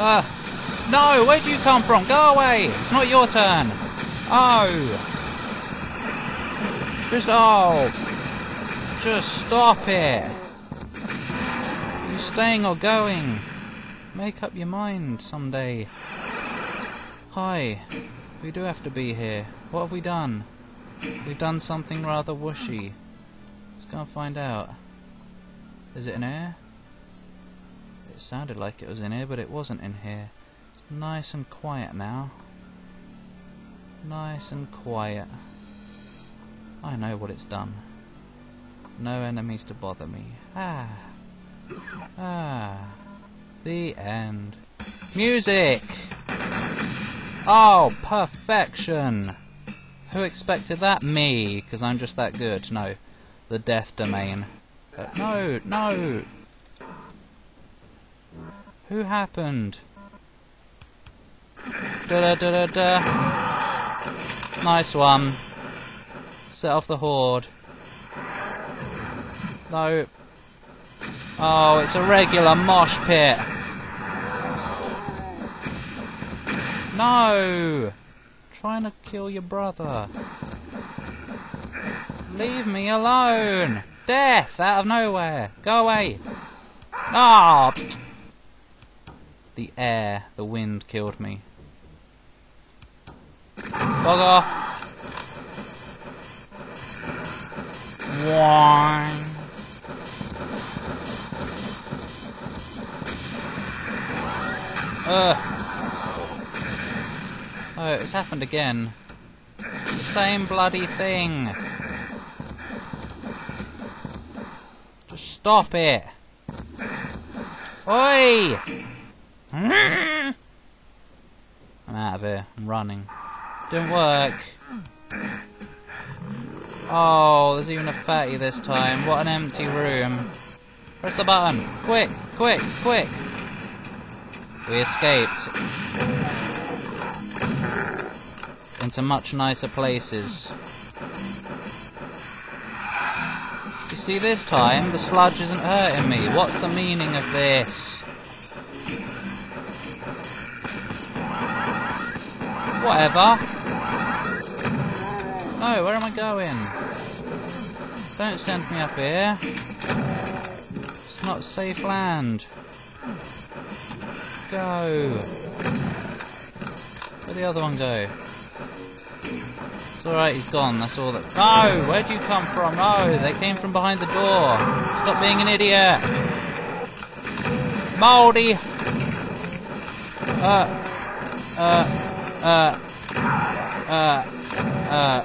Uh, no, where do you come from? Go away! It's not your turn! Oh! Just, oh! Just stop it! Are you staying or going? Make up your mind someday. Hi, we do have to be here. What have we done? We've done something rather whooshy. Let's go and find out. Is it in here? It sounded like it was in here, but it wasn't in here. It's nice and quiet now. Nice and quiet. I know what it's done. No enemies to bother me. Ah. Ah. The end. Music! Oh, perfection! Who expected that? Me, because I'm just that good. No, the death domain. Uh, no, no! Who happened? Da da da da da. Nice one. Set off the horde. No. Oh, it's a regular mosh pit. No! Trying to kill your brother. Leave me alone! Death out of nowhere! Go away! Ah! The air, the wind killed me. Bog off! Wine. Ugh. Oh, it's happened again. The same bloody thing. Just stop it. Oi! I'm out of here. I'm running. Didn't work. Oh, there's even a fatty this time. What an empty room. Press the button. Quick, quick, quick. We escaped. Into much nicer places. You see, this time, the sludge isn't hurting me. What's the meaning of this? Whatever. No, where am I going? Don't send me up here. It's not safe land. Go. Where'd the other one go? It's alright, he's gone, that's all that- No! Where'd you come from? No! They came from behind the door! Stop being an idiot! Moldy! Uh... Uh... Uh... Uh... Uh...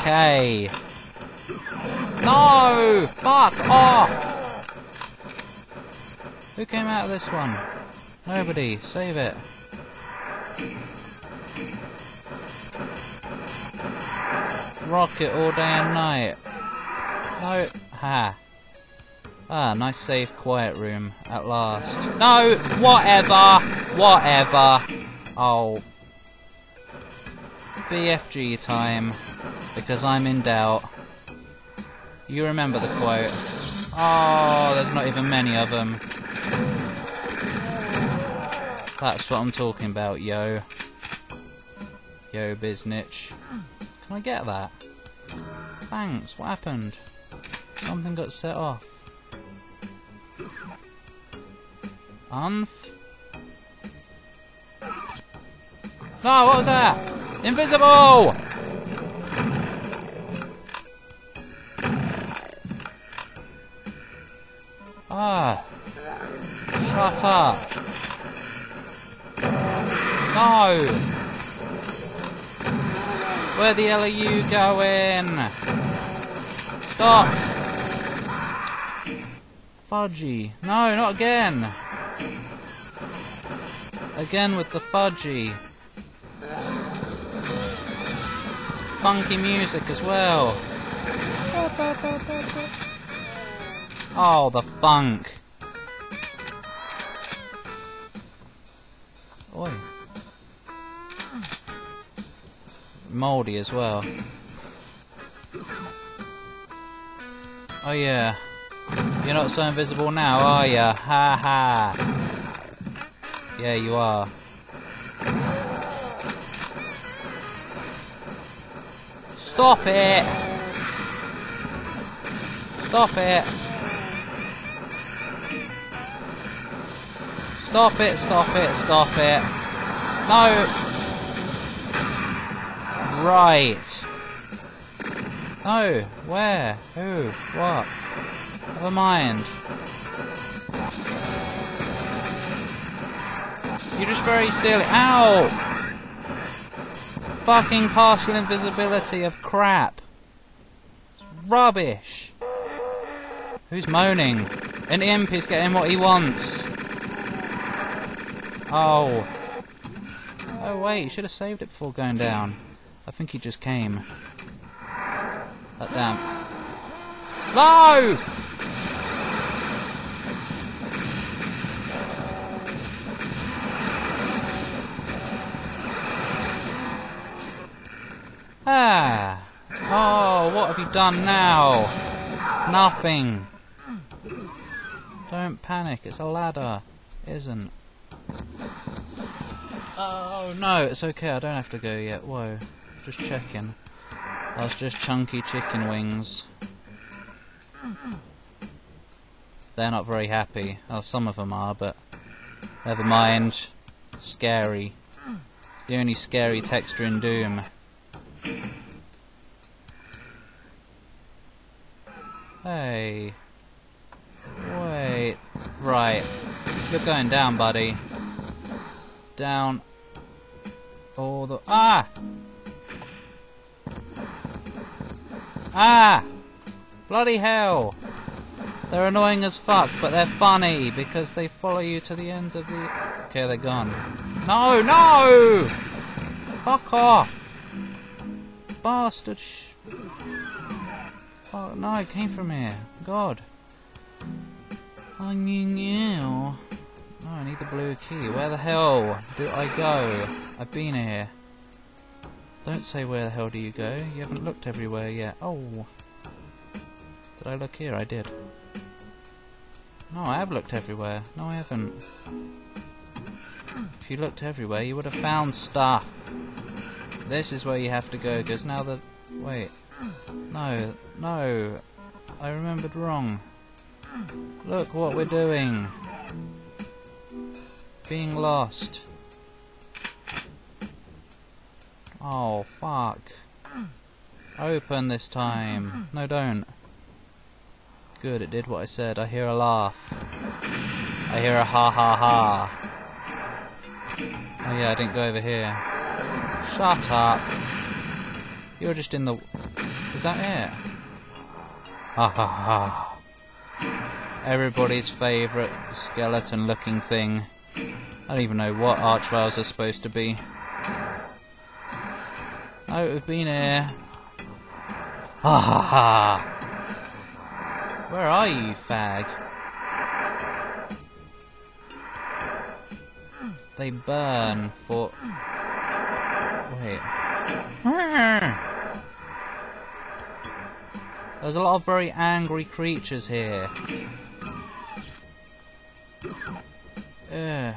Okay. No! Fuck off! Who came out of this one? Nobody. Save it. Rocket all day and night. No. Ha. Ah, nice safe quiet room at last. No! Whatever! Whatever! Oh. BFG time. Because I'm in doubt. You remember the quote. Oh, there's not even many of them. That's what I'm talking about, yo. Yo, Biznitch. Can I get that? Thanks, what happened? Something got set off. Unf... No, what was that? Invisible! Ah. Shut up. No! Where the hell are you going? Stop! Fudgy. No, not again! Again with the fudgy. Funky music as well. Oh, the funk. Oi. Mouldy as well. Oh yeah. You're not so invisible now, are ya? Ha ha. Yeah, you are. Stop it! Stop it! Stop it, stop it, stop it. No! Right. No, where? Who? What? Never mind. You're just very silly. Ow! Fucking partial invisibility of crap. It's rubbish. Who's moaning? An imp is getting what he wants. Oh. Oh wait, he should have saved it before going down. I think he just came. That damn. No! Done now? Nothing. Don't panic, it's a ladder. is isn't. Oh no, it's okay, I don't have to go yet. Whoa. Just checking. That's just chunky chicken wings. They're not very happy. Oh, some of them are, but never mind. Scary. The only scary texture in Doom. Hey. Wait. Right. You're going down, buddy. Down. All the... Ah! Ah! Bloody hell! They're annoying as fuck, but they're funny because they follow you to the ends of the... Okay, they're gone. No, no! Fuck off! Bastard. Oh, no, it came from here. God. Oh, no, I need the blue key. Where the hell do I go? I've been here. Don't say where the hell do you go. You haven't looked everywhere yet. Oh. Did I look here? I did. No, I have looked everywhere. No, I haven't. If you looked everywhere, you would have found stuff. This is where you have to go, because now that... Wait. No, no. I remembered wrong. Look what we're doing. Being lost. Oh, fuck. Open this time. No, don't. Good, it did what I said. I hear a laugh. I hear a ha ha ha. Oh yeah, I didn't go over here. Shut up. You're just in the... Is that it? Ha ha ha. Everybody's favourite skeleton looking thing. I don't even know what archviles are supposed to be. Oh, we've been here. Ha ha ha! Where are you, fag? They burn for... Wait. There's a lot of very angry creatures here. Ugh.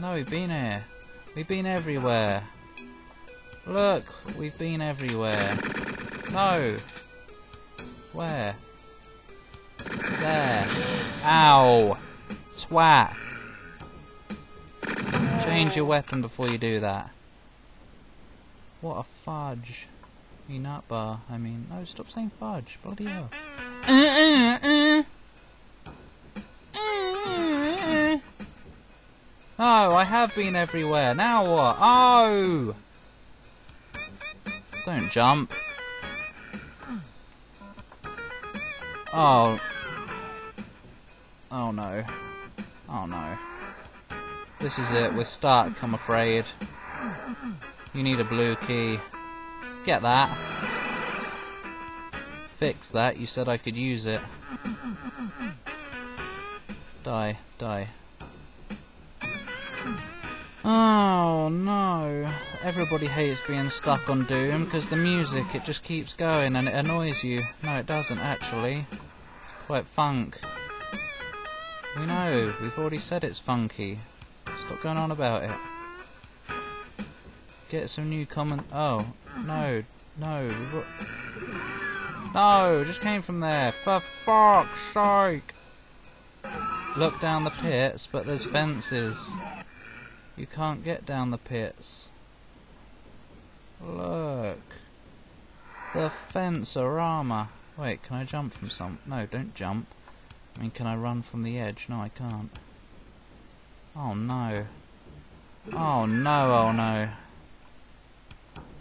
No, we've been here. We've been everywhere. Look, we've been everywhere. No. Where? There. Ow. Twat. Change your weapon before you do that. What a fudge. You nut bar. I mean, no, stop saying fudge. Bloody hell. Oh, I have been everywhere. Now what? Oh! Don't jump. Oh. Oh no. Oh no. This is it. We're stuck, I'm afraid. You need a blue key. Get that. Fix that. You said I could use it. Die. Die. Oh no. Everybody hates being stuck on Doom because the music, it just keeps going and it annoys you. No, it doesn't actually. Quite it funk. We know, we've already said it's funky. Stop going on about it. Get some new comment. Oh, no, no. No, just came from there. For fuck's sake. Look down the pits, but there's fences. You can't get down the pits. Look. The fence-orama. Wait, can I jump from some? No, don't jump. I mean, can I run from the edge? No, I can't. Oh no. Oh no, oh no.